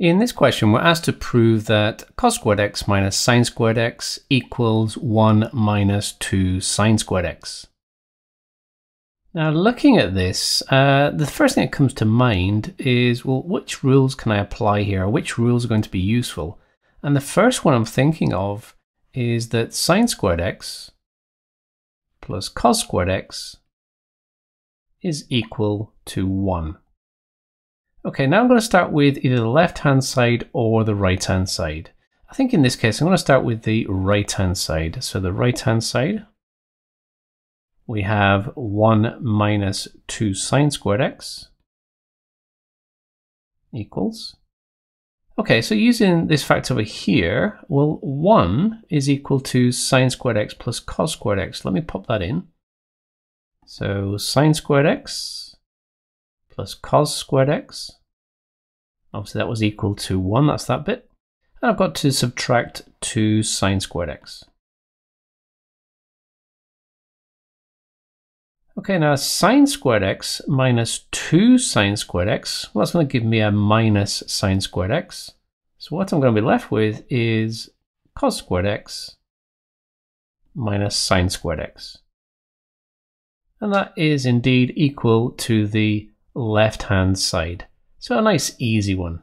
In this question, we're asked to prove that cos squared x minus sine squared x equals 1 minus 2 sine squared x. Now, looking at this, uh, the first thing that comes to mind is, well, which rules can I apply here? Which rules are going to be useful? And the first one I'm thinking of is that sine squared x plus cos squared x is equal to 1. Okay, now I'm going to start with either the left-hand side or the right-hand side. I think in this case, I'm going to start with the right-hand side. So the right-hand side, we have 1 minus 2 sine squared x equals. Okay, so using this fact over here, well, 1 is equal to sine squared x plus cos squared x. Let me pop that in. So sine squared x plus cos squared x. Obviously that was equal to 1, that's that bit. And I've got to subtract 2 sine squared x. Okay, now sine squared x minus 2 sine squared x, well that's going to give me a minus sine squared x. So what I'm going to be left with is cos squared x minus sine squared x. And that is indeed equal to the left hand side. So a nice easy one.